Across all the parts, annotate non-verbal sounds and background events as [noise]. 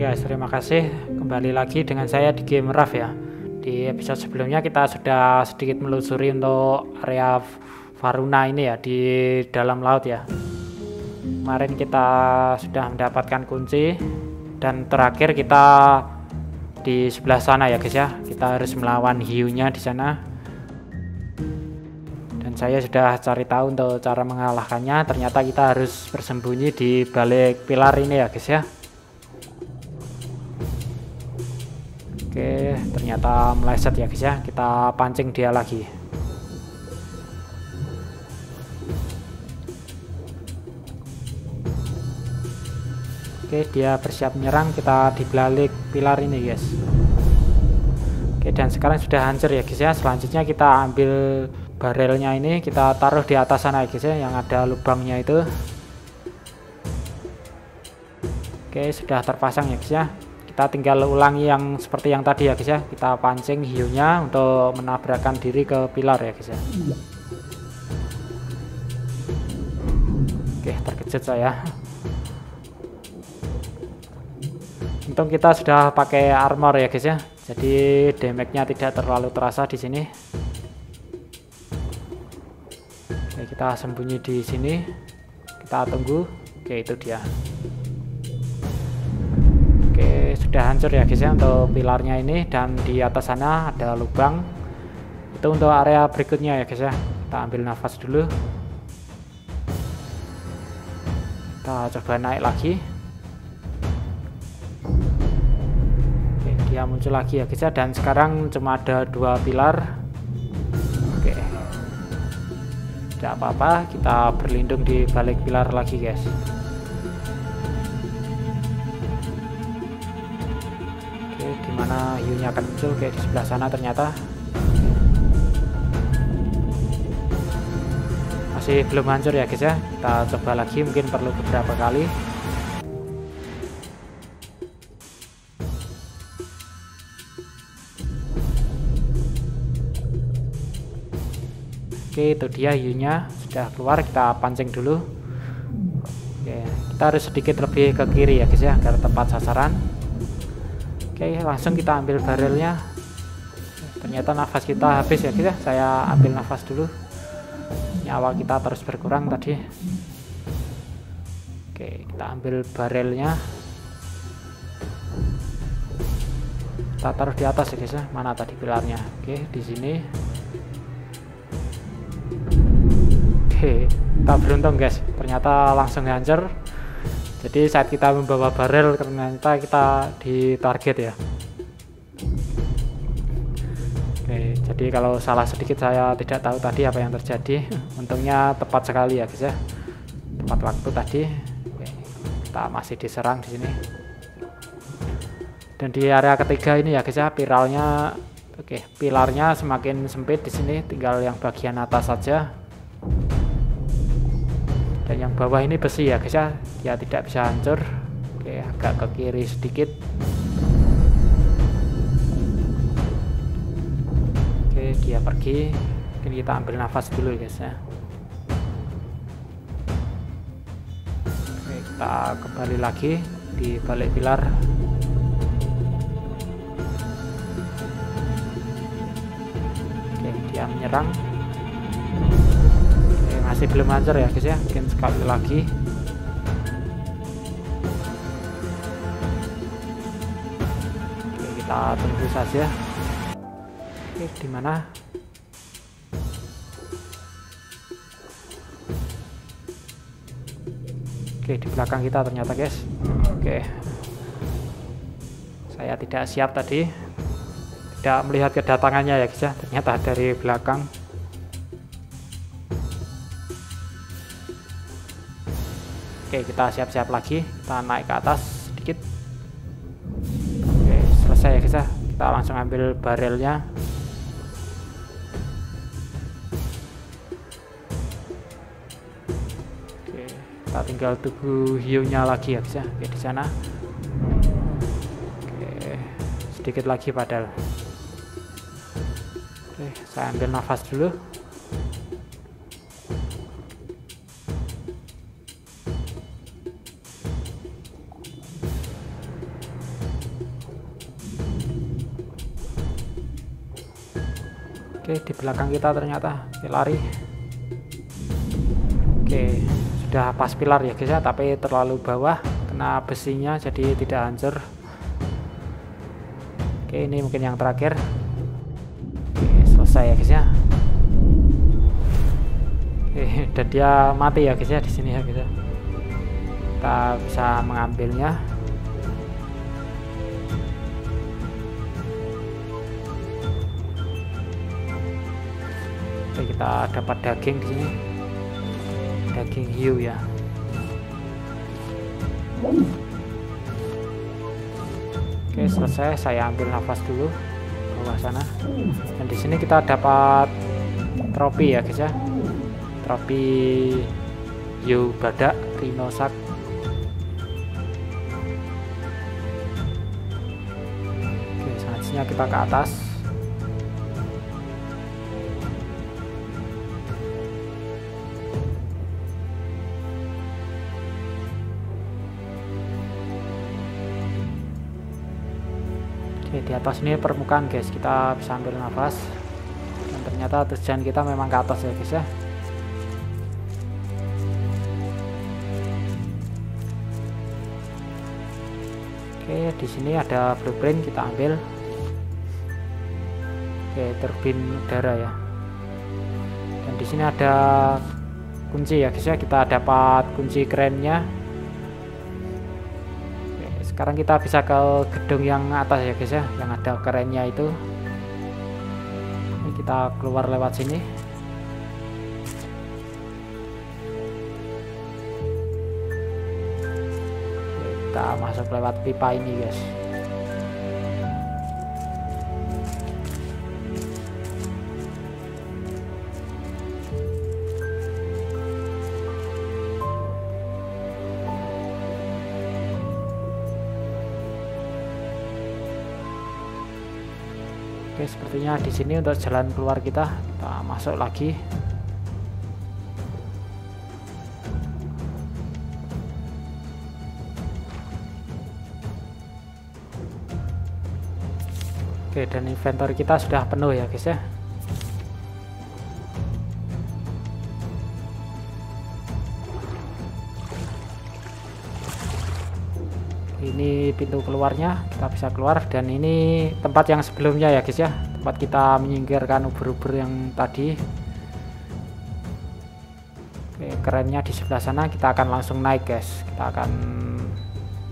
guys, terima kasih kembali lagi dengan saya di game Raf ya. Di episode sebelumnya kita sudah sedikit melusuri untuk area Varuna ini ya di dalam laut ya. Kemarin kita sudah mendapatkan kunci dan terakhir kita di sebelah sana ya guys ya. Kita harus melawan hiunya di sana. Dan saya sudah cari tahu untuk cara mengalahkannya. Ternyata kita harus bersembunyi di balik pilar ini ya guys ya. Ternyata meleset ya guys ya. Kita pancing dia lagi. Oke, dia bersiap menyerang. Kita di balik pilar ini, guys. Oke, dan sekarang sudah hancur ya guys ya. Selanjutnya kita ambil barelnya ini, kita taruh di atas sana ya guys ya, yang ada lubangnya itu. Oke, sudah terpasang ya guys ya kita tinggal ulangi yang seperti yang tadi ya guys ya. Kita pancing hiunya untuk menabrakkan diri ke pilar ya guys ya. Oke terkejut saya. Untung kita sudah pakai armor ya guys ya. Jadi damage-nya tidak terlalu terasa di sini. Oke kita sembunyi di sini. Kita tunggu. Oke itu dia sudah hancur ya guys ya untuk pilarnya ini. Dan di atas sana ada lubang. Itu untuk area berikutnya ya guys ya. Kita ambil nafas dulu. Kita coba naik lagi. Oke dia muncul lagi ya guys ya. Dan sekarang cuma ada dua pilar. Oke. Tidak apa-apa kita berlindung di balik pilar lagi guys mana hiunya akan muncul kayak di sebelah sana ternyata. Masih belum hancur ya guys ya. Kita coba lagi mungkin perlu beberapa kali. Oke itu dia hiunya sudah keluar kita pancing dulu. Oke kita harus sedikit lebih ke kiri ya guys ya agar tepat sasaran Oke langsung kita ambil barrelnya ternyata nafas kita habis ya kita saya ambil nafas dulu. Nyawa kita terus berkurang tadi. Oke kita ambil barrelnya kita taruh di atas ya guys ya. Mana tadi pilarnya Oke di sini. Oke kita beruntung guys ternyata langsung hancur jadi saat kita membawa barel ternyata kita di target ya. Oke jadi kalau salah sedikit saya tidak tahu tadi apa yang terjadi. Untungnya tepat sekali ya guys ya. Tepat waktu tadi. Oke, kita masih diserang di sini. Dan di area ketiga ini ya guys ya piralnya oke pilarnya semakin sempit di sini. Tinggal yang bagian atas saja dan yang bawah ini besi ya guys ya. Dia tidak bisa hancur. Oke agak ke kiri sedikit. Oke dia pergi. Mungkin kita ambil nafas dulu guys ya. Oke kita kembali lagi di balik pilar. Oke dia menyerang masih belum hancur ya guys ya. Mungkin sekali lagi. Oke, kita tunggu saja. Oke di mana? Oke di belakang kita ternyata guys. Oke. Saya tidak siap tadi. Tidak melihat kedatangannya ya guys ya. Ternyata dari belakang Oke kita siap-siap lagi. Kita naik ke atas sedikit. Oke selesai ya guys ya. Kita langsung ambil barelnya Oke kita tinggal tunggu hiunya lagi ya guys ya. Oke di sana. Oke sedikit lagi padahal. Oke saya ambil nafas dulu oke di belakang kita ternyata oke, lari. Oke sudah pas pilar ya guys ya tapi terlalu bawah kena besinya jadi tidak hancur. Oke ini mungkin yang terakhir. Oke selesai ya guys ya. Oke dan dia mati ya guys ya di sini ya guys ya. Kita bisa mengambilnya kita dapat daging di sini. Daging hiu ya. Oke, selesai. Saya ambil nafas dulu ke bawah sana. Dan di sini kita dapat trofi ya, guys ya. Trofi hiu badak rhinosak. Oke, selanjutnya kita ke atas. Di atas ini permukaan guys, kita bisa ambil nafas. Dan ternyata tujuan kita memang ke atas ya guys ya. Oke, di sini ada blueprint kita ambil. Oke, turbin udara ya. Dan di sini ada kunci ya guys ya. Kita dapat kunci kerennya sekarang kita bisa ke gedung yang atas ya guys ya. Yang ada kerennya itu. Ini kita keluar lewat sini. Kita masuk lewat pipa ini guys Oke, sepertinya di sini untuk jalan keluar kita, kita masuk lagi. Oke, dan inventory kita sudah penuh ya, guys ya. Ini pintu keluarnya kita bisa keluar. Dan ini tempat yang sebelumnya ya guys ya. Tempat kita menyingkirkan ubur-ubur yang tadi. Oke, kerennya di sebelah sana kita akan langsung naik guys. Kita akan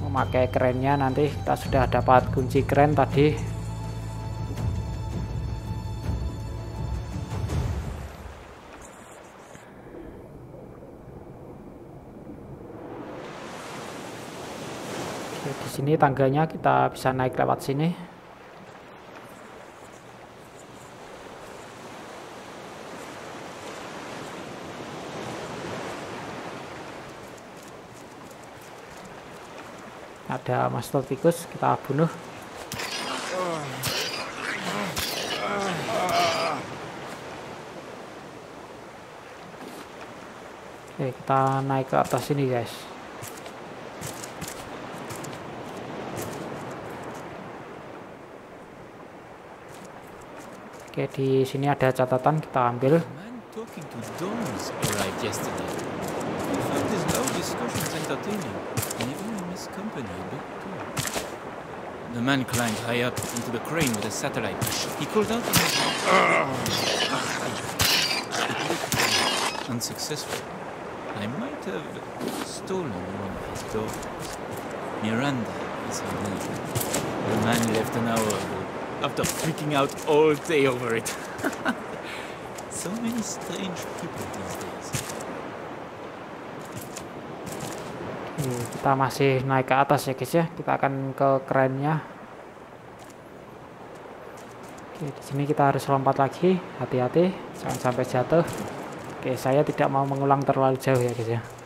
memakai kerennya nanti. Kita sudah dapat kunci keren tadi sini tangganya kita bisa naik lewat sini. Ada master tikus, kita bunuh. Oke, kita naik ke atas sini, guys. Oke, di sini ada catatan kita ambil. The man climbed high up into the crane with a satellite. He called out his unsuccessful. I might have stolen one of his daughters. Miranda is her name. The man left an hour ago after freaking out all day over it. [laughs] so many strange people these days. Oke, kita masih naik ke atas ya guys ya. Kita akan ke kerennya. Oke, di sini kita harus lompat lagi. Hati-hati, jangan sampai jatuh. Oke, saya tidak mau mengulang terlalu jauh ya guys ya.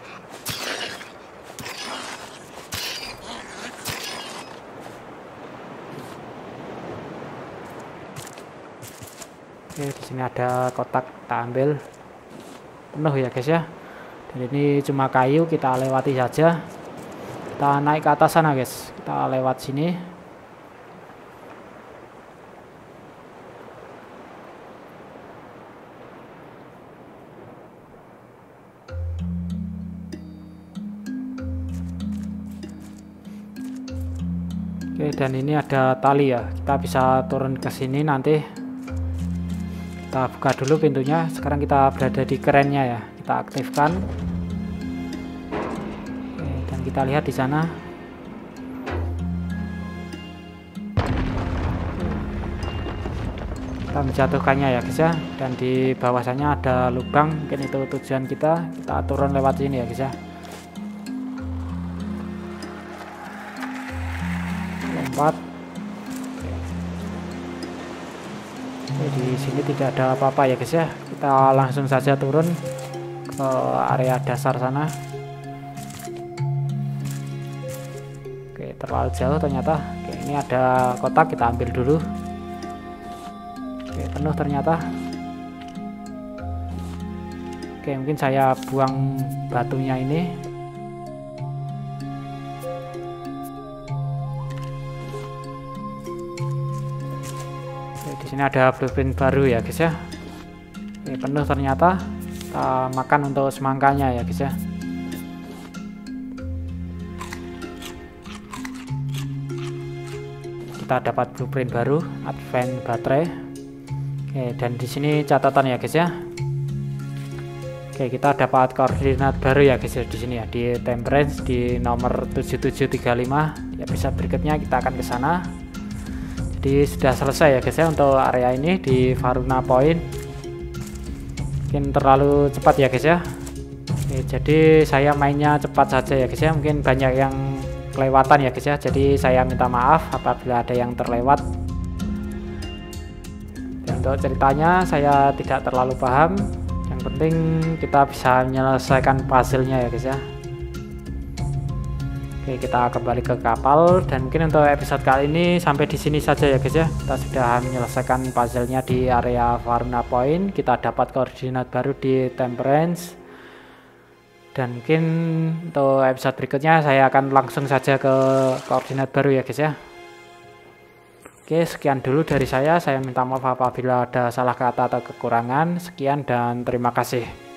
sini ada kotak kita ambil. Penuh ya guys ya. Dan ini cuma kayu kita lewati saja. Kita naik ke atas sana guys. Kita lewat sini. Oke, dan ini ada tali ya. Kita bisa turun ke sini nanti kita buka dulu pintunya. Sekarang kita berada di kerennya ya. Kita aktifkan. Dan kita lihat di sana. Kita menjatuhkannya ya guys ya. Dan di bawahnya ada lubang. Mungkin itu tujuan kita. Kita turun lewat sini ya guys ya. Lompat di sini tidak ada apa-apa ya guys ya. Kita langsung saja turun ke area dasar sana. Oke terlalu jauh ternyata. Oke, ini ada kotak kita ambil dulu. Oke penuh ternyata. Oke mungkin saya buang batunya ini sini ada blueprint baru ya guys ya. Oke, penuh ternyata. Kita makan untuk semangkanya ya guys ya. Kita dapat blueprint baru advent baterai. Oke dan di sini catatan ya guys ya. Oke kita dapat koordinat baru ya guys ya di sini ya. Di temperance di nomor 7735 di episode berikutnya kita akan ke sana jadi sudah selesai ya guys ya untuk area ini di Varuna Point. Mungkin terlalu cepat ya guys ya. Oke, jadi saya mainnya cepat saja ya guys ya. Mungkin banyak yang kelewatan ya guys ya. Jadi saya minta maaf apabila ada yang terlewat. Dan untuk ceritanya saya tidak terlalu paham. Yang penting kita bisa menyelesaikan puzzle-nya ya guys ya Oke kita kembali ke kapal dan mungkin untuk episode kali ini sampai di sini saja ya guys ya. Kita sudah menyelesaikan puzzle-nya di area Varuna Point. Kita dapat koordinat baru di Temperance. Dan mungkin untuk episode berikutnya saya akan langsung saja ke koordinat baru ya guys ya. Oke sekian dulu dari saya. Saya minta maaf apabila ada salah kata atau kekurangan. Sekian dan terima kasih